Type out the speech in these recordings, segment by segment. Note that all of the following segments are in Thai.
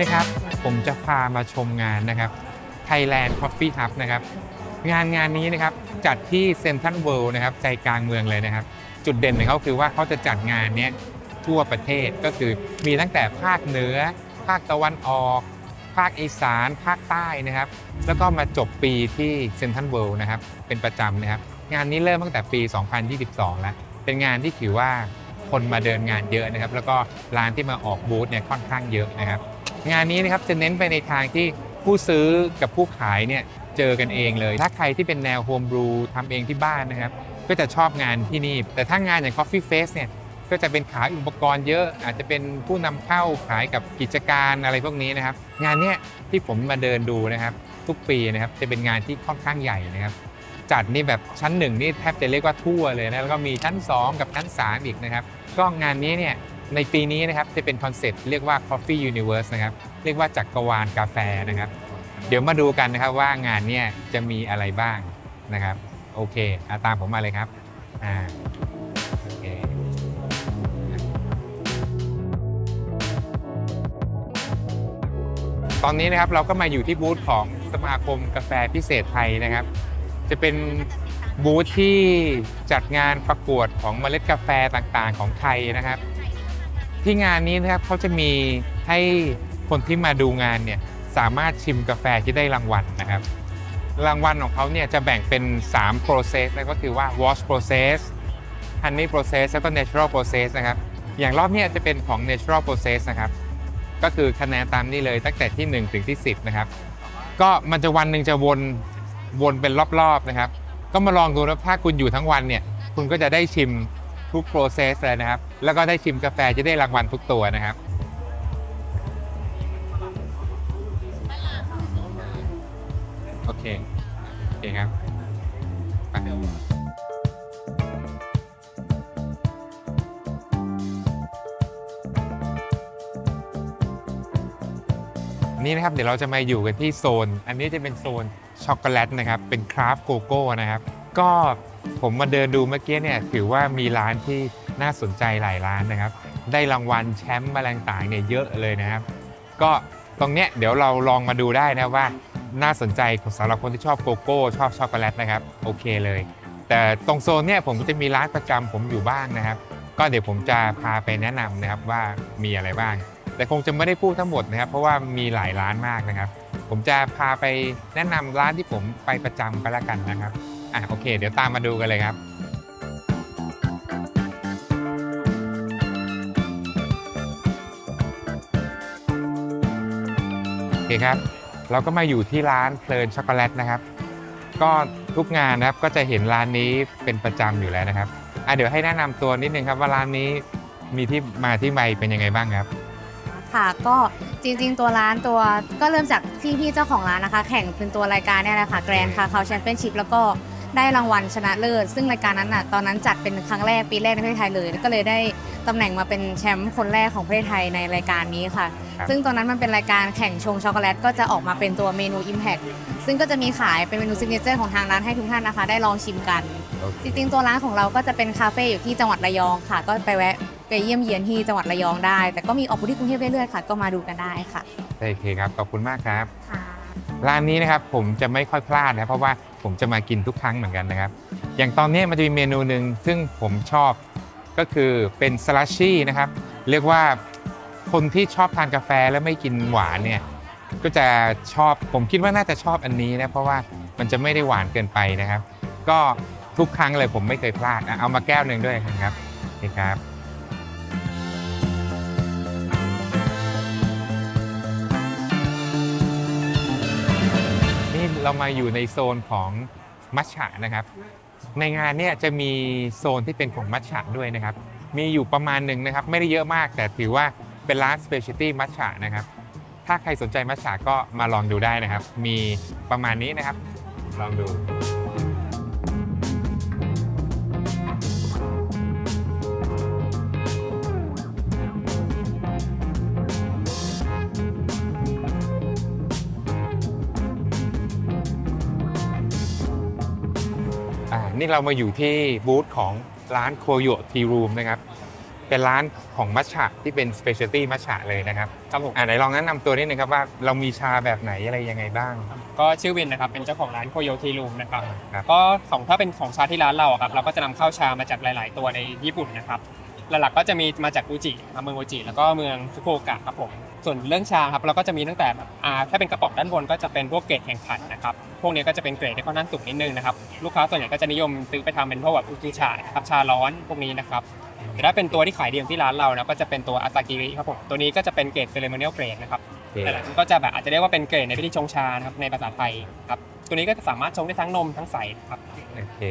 นะครับผมจะพามาชมงานนะครับ Thailand Coffee Hub นะครับ งานงานนี้นะครับจัดที่เซ็นทรัลเวิลด์นะครับใจกลางเมืองเลยนะครับ จุดเด่นของเขาคือว่าเขาจะจัดงานนี้ทั่วประเทศก็คือมีตั้งแต่ภาคเหนือ ภาคตะวันออก ภาคอีสาน ภาคใต้นะครับ แล้วก็มาจบปีที่เซ็นทรัลเวิลด์นะครับ เป็นประจำนะครับ งานนี้เริ่มตั้งแต่ปี 2022 แล้ว เป็นงานที่ถือว่าคนมาเดินงานเยอะนะครับ แล้วก็ร้านที่มาออกบูธเนี่ยค่อนข้างเยอะนะครับ งานนี้นะครับจะเน้นไปในทางที่ผู้ซื้อกับผู้ขายเนี่ยเจอกันเองเลย ถ้าใครที่เป็นแนวโฮมบรูทำเองที่บ้านนะครับ ก็จะชอบงานที่นี่ แต่ถ้างานอย่าง Coffee Face เนี่ยก็จะเป็นขายอุปกรณ์เยอะ อาจจะเป็นผู้นำเข้าขายกับกิจการอะไรพวกนี้นะครับ งานเนี้ยที่ผมมาเดินดูนะครับ ทุกปีนะครับจะเป็นงานที่ค่อนข้างใหญ่นะครับ จัดนี่แบบชั้นหนึ่งนี่แทบจะเรียกว่าทั่วเลยนะแล้วก็มีชั้น 2 กับชั้น 3 อีกนะครับ ก็งานนี้เนี่ย ในปีนี้นะครับจะเป็นคอนเซ็ปต์เรียกว่า Coffee Universe นะครับเรียกว่าจักรวาลกาแฟนะครับ เดี๋ยวมาดูกันนะครับว่างานเนี่ยจะมีอะไรบ้างนะครับโอเคอาตามผมมาเลยครับอ่าโอเคตอนนี้นะครับเราก็มาอยู่ที่บูธของสมาคมกาแฟพิเศษไทยนะครับ จะเป็นบูธที่จัดงานประกวดของเมล็ดกาแฟต่างๆของไทยนะครับ ที่งานนี้นะครับเขาจะมีให้คนที่มาดูงานเนี่ยสามารถชิมกาแฟที่ได้รางวัลนะครับ รางวัลของเขาเนี่ยจะแบ่งเป็น 3 process นะก็คือว่า wash process honey process แล้วก็ natural process นะครับ อย่างรอบนี้จะเป็นของ natural process นะครับ ก็คือคะแนนตามนี้เลยตั้งแต่ที่ 1 ถึงที่ 10 นะครับ ก็มันจะวันหนึ่งจะวนวนเป็นรอบๆนะครับ ก็มาลองดูนะถ้าคุณอยู่ทั้งวันเนี่ยคุณก็จะได้ชิม ทุก process เลยนะครับ แล้วก็ได้ชิมกาแฟจะได้รางวัลทุกตัวนะครับ โอเค โอเคครับไปนี่นะครับเดี๋ยวเราจะมาอยู่กันที่โซน อันนี้จะเป็นโซนช็อกโกแลตนะครับ เป็นคราฟต์โกโก้นะครับ ก็ผมมาเดินดูเมื่อกี้เนี่ยถือว่ามีร้านที่น่าสนใจหลายร้านนะครับ ได้รางวัลแชมป์อะไรต่างเนี่ยเยอะเลยนะครับ ก็ตรงเนี้ยเดี๋ยวเราลองมาดูได้นะว่าน่าสนใจสำหรับคนที่ชอบโกโก้ ชอบช็อกโกแลตนะครับ โอเคเลย แต่ตรงโซนเนี่ยผมก็จะมีร้านประจำผมอยู่บ้างนะครับ ก็เดี๋ยวผมจะพาไปแนะนำนะครับว่ามีอะไรบ้าง แต่คงจะไม่ได้พูดทั้งหมดนะครับ เพราะว่ามีหลายร้านมากนะครับ ผมจะพาไปแนะนำร้านที่ผมไปประจำก็แล้วกันนะครับ อะโอเค เดี๋ยวตามมาดูกันเลยครับโอเคครับ เราก็มาอยู่ที่ร้านเพลินช็อกโกแลตนะครับ ก็ทุกงานนะครับก็จะเห็นร้านนี้เป็นประจำอยู่แล้วนะครับอะเดี๋ยวให้แนะนำตัวนิดนึงครับว่าร้านนี้มีที่มาที่ไปเป็นยังไงบ้างครับ ค่ะก็จริงๆ ตัวร้านตัวก็เริ่มจากที่พี่เจ้าของร้านนะคะ แข่งเป็นตัวรายการเนี่ยแหละค่ะ Grand Cacao Championship แล้วก็ ได้รางวัลชนะเลิศ ซึ่งรายการนั้นน่ะตอนนั้นจัดเป็นครั้งแรกปีแรกในประเทศไทยเลยก็เลยได้ตำแหน่งมาเป็นแชมป์คนแรกของประเทศไทยในรายการนี้ค่ะ ครับซึ่งตอนนั้นมันเป็นรายการแข่งชงช็อกโกแลตก็จะออกมาเป็นตัวเมนู Impact ซึ่งก็จะมีขายเป็นเมนู signature ของทางร้านให้ทุกท่านนะคะ ได้ลองชิมกัน โอเค จริงๆตัวร้านของเราก็จะเป็นคาเฟ่อยู่ที่จังหวัดระยองค่ะ ก็ไปแวะไปเยี่ยมเยียนที่จังหวัดระยองได้ แต่ก็มีออกบูธที่กรุงเทพเรื่อยๆค่ะ ก็มาดูกันได้ค่ะ โอเคครับ ขอบคุณมากครับค่ะร้านนี้นะครับผมจะไม่ค่อยพลาดนะครับเพราะว่า ผมจะมากินทุกครั้งเหมือนกันนะครับ อย่างตอนนี้มันจะมีเมนูหนึ่งซึ่งผมชอบก็คือเป็นสลัชชี่นะครับ เรียกว่าคนที่ชอบทานกาแฟแล้วไม่กินหวานเนี่ยก็จะชอบผมคิดว่าน่าจะชอบอันนี้นะเพราะว่ามันจะไม่ได้หวานเกินไปนะครับ ก็ทุกครั้งเลยผมไม่เคยพลาดเอามาแก้วหนึ่งด้วยครับนี่ครับ เรามาอยู่ในโซนของมัชฉะนะครับ ในงานเนี่ยจะมีโซนที่เป็นของมัชฉะด้วยนะครับ มีอยู่ประมาณหนึ่งนะครับ ไม่ได้เยอะมากแต่ถือว่าเป็นร้านสเปเชียลตี้มัชฉะนะครับ ถ้าใครสนใจมัชฉะก็มาลองดูได้นะครับ มีประมาณนี้นะครับ ลองดู อ่านี่เรามาอยู่ที่บูธของร้านโคโยทีรูมนะครับ เป็นร้านของมัชฉะที่เป็น specialty มัชฉะเลยนะครับครับผมอ่าไหนลองแนะนำตัวนิดนึงครับว่าเรามีชาแบบไหนอะไรยังไงบ้าง ก็ชื่อวินนะครับเป็นเจ้าของร้านโคโยทีรูมนะครับครับ ก็ของถ้าเป็นของชาที่ร้านเราอะครับเราก็จะนำเข้าชามาจากหลาย ๆ ตัวในญี่ปุ่นนะครับหลักๆก็จะมีมาจากอูจิครับเมืองอูจิแล้วก็เมืองฟุกุโอกะครับผม ส่วนเรื่องชาครับเราก็จะมีตั้งแต่แบบอ่าถ้าเป็นกระป๋องด้านบนก็จะเป็นพวกเกรดแข่งขันนะครับพวกนี้ก็จะเป็นเกรดที่ค่อนข้างสูงนิดนึงนะครับลูกค้าส่วนใหญ่ก็จะนิยมซื้อไปทำเป็นพวกแบบอุจิชานะครับชาร้อนพวกนี้นะครับแต่ถ้าเป็นตัวที่ขายดีของที่ร้านเรานะก็จะเป็นตัวอาซากิริครับผมตัวนี้ก็จะเป็นเกรด ceremonial grade นะครับโอเคหลายๆคนก็จะแบบอาจจะเรียกว่าเป็นเกรดในพิธีชงชานะครับในภาษาไทยครับตัวนี้ก็จะสามารถชงได้ทั้งนมทั้งใสครับโอเค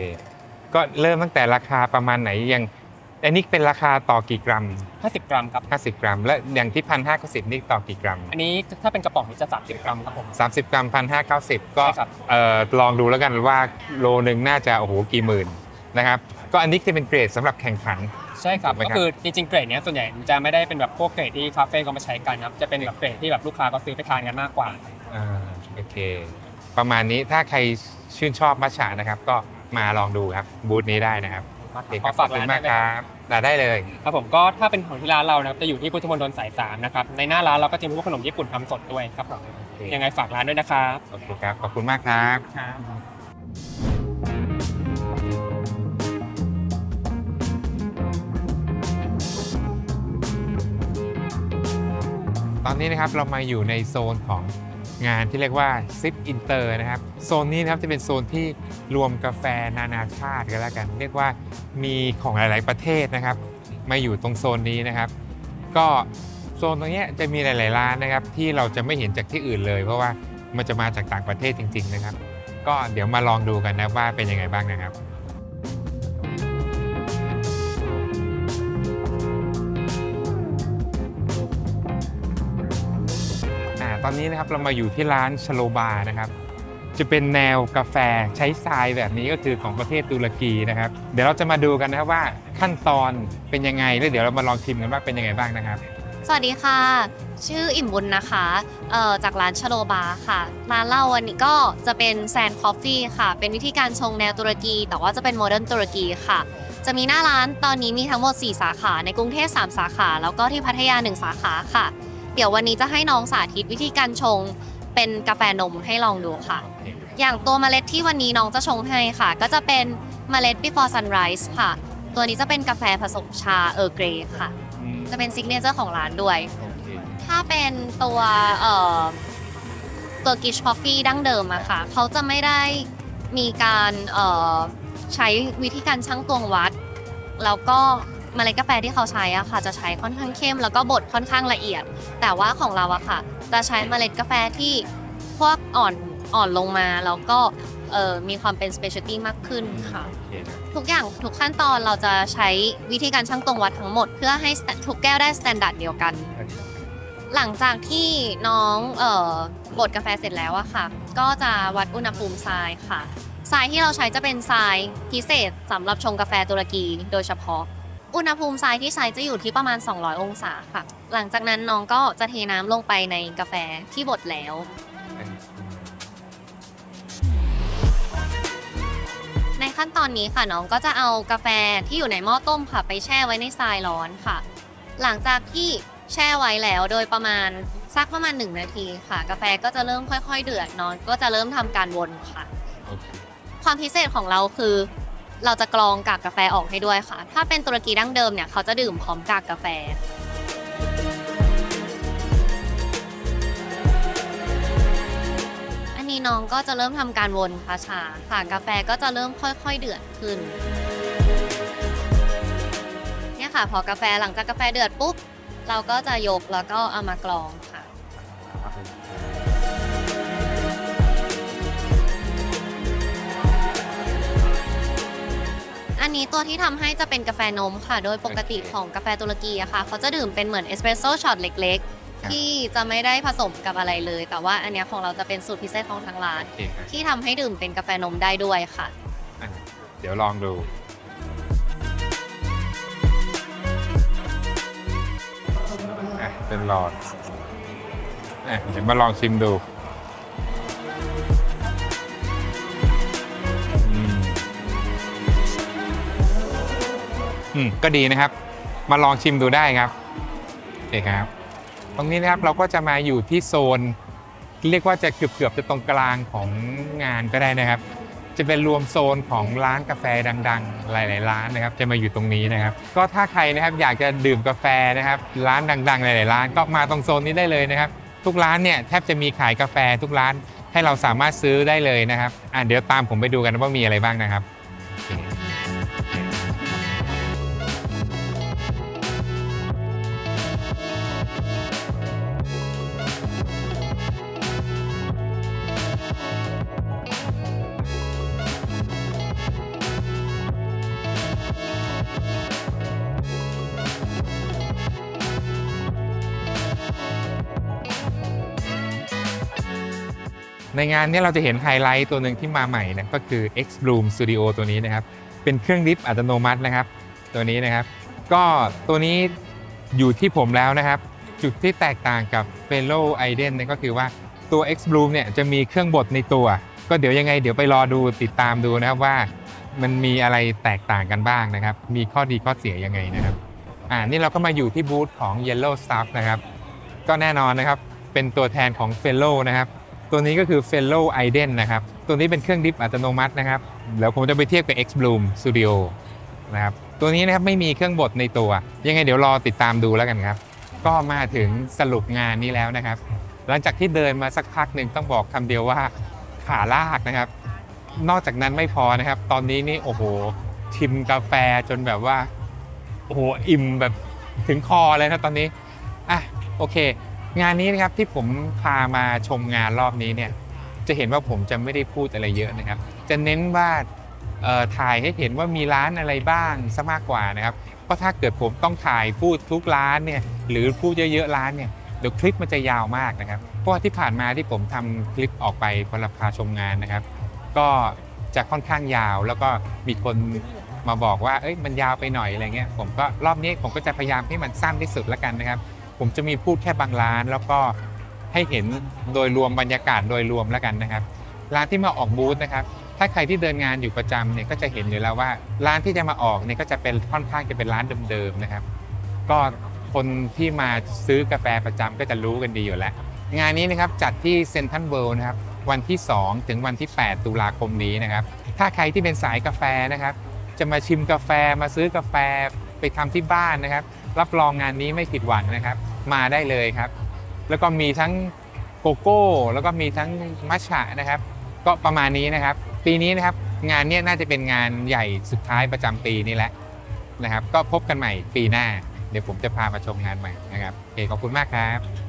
ก็เริ่มตั้งแต่ราคาประมาณไหนยัง อันนี้เป็นราคาต่อกี่กรัม 50 กรัมครับ 50 กรัม และอย่างที่พันห้าเก้าสิบนี่ต่อกี่กรัม อันนี้ถ้าเป็นกระป๋องนี้จะ 30 กรัมครับผม 30 กรัมพันห้าเก้าสิบก็ใช่ครับเอ่อลองดูแล้วกันว่าโลนึงน่าจะโอ้โหกี่หมื่นนะครับก็อันนี้จะเป็นเกรดสำหรับแข่งขันใช่ครับถูกไหมครัก็บคือจริงๆเกรดเนี้ยส่วนใหญ่จะไม่ได้เป็นแบบพวกเกรดที่คาเฟ่เขามาใช้กันครับจะเป็นแบบเกรดที่แบบลูกค้าก็ซื้อไปทานกันมากกว่าอ่าโอเค ประมาณนี้ถ้าใครชื่นชอบมัชฉะนะครับ ก็มาลองดูครับบูธนี้ได้นะครับโอเคขครัอบฝากขอบคุร้าณนมากได้ไหมครับ ได้ได้เลย ครับผมก็ถ้าเป็นของที่ร้านเรานะครับจะอยู่ที่พุทธมณฑลสายสามนะครับในหน้าร้านเราก็จะมีพวกขนมญี่ปุ่นทำสดด้วยครับผมโอเคยังไงฝากร้านด้วยนะครับโอเคครับ ขอบคุณมากครับ ครับตอนนี้นะครับเรามาอยู่ในโซนของ งานที่เรียกว่า Sip Inter นะครับ โซนนี้นะครับจะเป็นโซนที่รวมกาแฟนานาชาติกันแล้วกัน เรียกว่ามีของหลาย ๆ ประเทศนะครับมาอยู่ตรงโซนนี้นะครับ ก็โซนตรงนี้จะมีหลาย ๆ ร้านนะครับ ที่เราจะไม่เห็นจากที่อื่นเลย เพราะว่ามันจะมาจากต่างประเทศจริง ๆ นะครับ ก็เดี๋ยวมาลองดูกันนะว่าเป็นยังไงบ้างนะครับ ตอนนี้นะครับเรามาอยู่ที่ร้านชโลบานะครับ จะเป็นแนวกาแฟใช้ทรายแบบนี้ก็คือของประเทศตุรกีนะครับ เดี๋ยวเราจะมาดูกันนะครับว่าขั้นตอนเป็นยังไงแล้วเดี๋ยวเรามาลองชิมกันว่าเป็นยังไงบ้างนะครับ สวัสดีค่ะ ชื่ออิ่มบุญนะคะเอ่อจากร้านชโลบาค่ะ ร้านเราวันนี้ก็จะเป็น sand coffee ค่ะ เป็นวิธีการชงแนวตุรกี แต่ว่าจะเป็น modern ตุรกีค่ะจะมีหน้าร้านตอนนี้มีทั้งหมด 4 สาขา ในกรุงเทพ3สาขา แล้วก็ที่พัทยา 1 สาขาค่ะ เดี๋ยววันนี้จะให้น้องสาธิตวิธีการชงเป็นกาแฟนมให้ลองดูค่ะ อย่างตัวเมล็ดที่วันนี้น้องจะชงให้ค่ะ ก็จะเป็นเมล็ด before sunrise ค่ะ ตัวนี้จะเป็นกาแฟผสมชา Earl Grey ค่ะ จะเป็น signature ของร้านด้วย ถ้าเป็นตัวเอ่อตัวกิช c อฟฟี่ดั้งเดิมอะค่ะ เขาจะไม่ได้มีการเอ่อใช้วิธีการชั่งตวงวัด แล้วก็ เมล็ดกาแฟที่เขาใช้อะค่ะ จะใช้ค่อนข้างเข้มแล้วก็บดค่อนข้างละเอียด แต่ว่าของเราอะค่ะ จะใช้เมล็ดกาแฟที่คั่วอ่อนอ่อนลงมาแล้วก็เอ่อมีความเป็น specialty มากขึ้นค่ะ ทุกอย่างทุกขั้นตอนเราจะใช้วิธีการชั่งตวงวัดทั้งหมด เพื่อให้ sta- ทุกแก้วได้ standard เดียวกัน หลังจากที่น้องเอ่อบดกาแฟเสร็จแล้วอะค่ะ ก็จะวัดอุณหภูมิทรายค่ะทรายที่เราใช้จะเป็นทรายพิเศษสำหรับชงกาแฟตุรกีโดยเฉพาะ อุณหภูมิทรายที่ใช้จะอยู่ที่ประมาณ 200 องศาค่ะ หลังจากนั้นน้องก็จะเทน้ำลงไปในกาแฟที่บดแล้วในขั้นตอนนี้ค่ะน้องก็จะเอากาแฟที่อยู่ในหม้อต้มค่ะ ไปแช่ไว้ในทรายร้อนค่ะ หลังจากที่แช่ไว้แล้วโดยประมาณสักประมาณ 1 นาทีค่ะ กาแฟก็จะเริ่มค่อย ๆ เดือดน้องก็จะเริ่มทำการวนค่ะโอเคความพิเศษของเราคือ เราจะกรองกากกาแฟออกให้ด้วยค่ะ ถ้าเป็นตุรกีดั้งเดิมเนี่ยเขาจะดื่มพร้อมกากกาแฟอันนี้น้องก็จะเริ่มทำการวนค่ะชาค่ะกาแฟก็จะเริ่มค่อยๆเดือดขึ้น เนี่ยค่ะพอกาแฟหลังจากกาแฟเดือดปุ๊บ เราก็จะยกแล้วก็เอามากรองค่ะ อันนี้ตัวที่ทำให้จะเป็นกาแฟนมค่ะ โดยปกติของกาแฟตุรกีอะค่ะ เขาจะดื่มเป็นเหมือนเอสเปรสโซ่ช็อตเล็กครับๆที่จะไม่ได้ผสมกับอะไรเลย แต่ว่าอันเนี้ยของเราจะเป็นสูตรพิเศษของทางร้านโอเคครับที่ทำให้ดื่มเป็นกาแฟนมได้ด้วยค่ะอะเดี๋ยวลองดูอะเป็นหลอดอะเดี๋ยวมาลองชิมดู ก็ดีนะครับ มาลองชิมดูได้ครับโอเคครับ ตรงนี้นะครับเราก็จะมาอยู่ที่โซน เรียกว่าจะเกือบๆจะตรงกลางของงานก็ได้นะครับ จะเป็นรวมโซนของร้านกาแฟดังๆ หลาย ๆ ร้านนะครับ จะมาอยู่ตรงนี้นะครับ ก็ถ้าใครนะครับอยากจะดื่มกาแฟนะครับ ร้านดัง ๆ หลาย ๆ ร้านก็มาตรงโซนนี้ได้เลยนะครับ ทุกร้านเนี่ยแทบจะมีขายกาแฟทุกร้านให้เราสามารถซื้อได้เลยนะครับอะเดี๋ยวตามผมไปดูกันว่ามีอะไรบ้างนะครับ ในงานนี้เราจะเห็นไฮไลท์ตัวหนึ่งที่มาใหม่นะก็คือ X Bloom Studio ตัวนี้นะครับ เป็นเครื่องดิฟต์อัตโนมัตินะครับ ตัวนี้นะครับ ก็ตัวนี้อยู่ที่ผมแล้วนะครับ จุดที่แตกต่างกับ Fellow Iden นี่ยก็คือว่าตัว X Bloom เนี่ยจะมีเครื่องบดในตัว ก็เดี๋ยวยังไงเดี๋ยวไปรอดูติดตามดูนะครับว่ามันมีอะไรแตกต่างกันบ้างนะครับ มีข้อดีข้อเสียยังไงนะครับอ่านี่เราก็มาอยู่ที่บูธของ Yellow Stuff นะครับ ก็แน่นอนนะครับ เป็นตัวแทนของ Fellow นะครับ ตัวนี้ก็คือ Fellow Iden นะครับ ตัวนี้เป็นเครื่องดิฟอัตโนมัตินะครับเดี๋ยวผมจะไปเทียบกับ X Bloom Studio นะครับ ตัวนี้นะครับไม่มีเครื่องบดในตัว ยังไงเดี๋ยวรอติดตามดูแล้วกันครับ ก็มาถึงสรุปงานนี้แล้วนะครับ หลังจากที่เดินมาสักพักหนึ่งต้องบอกคำเดียวว่าขาลากนะครับ นอกจากนั้นไม่พอนะครับ ตอนนี้นี่โอ้โหชิมกาแฟจนแบบว่าโอ้โหอิ่มแบบถึงคอเลยนะตอนนี้อะโอเค งานนี้นะครับที่ผมพามาชมงานรอบนี้เนี่ยจะเห็นว่าผมจะไม่ได้พูดอะไรเยอะนะครับ จะเน้นว่าถ่ายให้เห็นว่ามีร้านอะไรบ้างซะมากกว่านะครับเพราะถ้าเกิดผมต้องถ่ายพูดทุกร้านเนี่ยหรือพูดเยอะๆร้านเนี่ยเดี๋ยวคลิปมันจะยาวมากนะครับ เพราะว่าที่ผ่านมาที่ผมทำคลิปออกไปพอเราพาชมงานนะครับ ก็จะค่อนข้างยาวแล้วก็มีคนมาบอกว่าเอ้ยมันยาวไปหน่อยอะไรเงี้ยผมก็รอบนี้ผมก็จะพยายามให้มันสั้นที่สุดแล้วกันนะครับ ผมจะมีพูดแค่บางร้าน แล้วก็ให้เห็นโดยรวมบรรยากาศโดยรวมแล้วกันนะครับ ร้านที่มาออกบูธนะครับ ถ้าใครที่เดินงานอยู่ประจำเนี่ยก็จะเห็นอยู่แล้วว่า ร้านที่จะมาออกเนี่ยก็จะเป็นค่อนข้างจะเป็นร้านเดิมๆนะครับ ก็คนที่มาซื้อกาแฟประจำก็จะรู้กันดีอยู่แล้ว งานนี้นะครับจัดที่เซนทันเวิลด์นะครับวันที่ 2 ถึงวันที่ 8 ตุลาคมนี้นะครับ ถ้าใครที่เป็นสายกาแฟนะครับ จะมาชิมกาแฟมาซื้อกาแฟไปทำที่บ้านนะครับ รับรองงานนี้ไม่ผิดหวังนะครับ มาได้เลยครับ แล้วก็มีทั้งโกโก้ แล้วก็มีทั้งมัชชะนะครับ ก็ประมาณนี้นะครับ ปีนี้นะครับงานนี้น่าจะเป็นงานใหญ่สุดท้ายประจำปีนี้แหละนะครับ ก็พบกันใหม่ปีหน้า เดี๋ยวผมจะพามาชมงานใหม่นะครับโอเคขอบคุณมากครับ